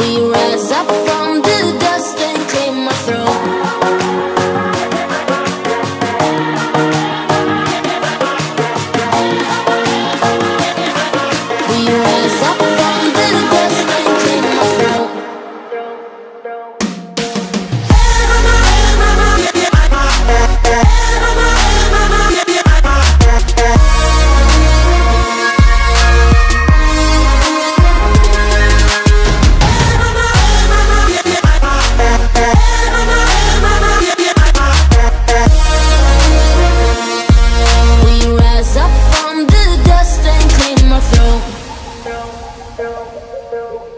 We rise up. đâu đâu đâu